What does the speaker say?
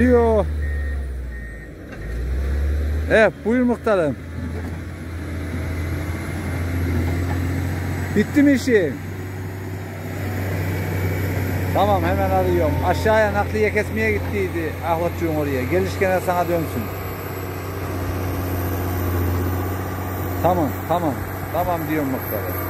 Alo. Evet buyur muhtarım. Bitti mi işin? Tamam hemen arıyorum. Aşağıya nakliye kesmeye gittiydi Ahlatçığım oraya. Gelişken sana dönsün. Tamam tamam. Tamam diyorum muhtarım.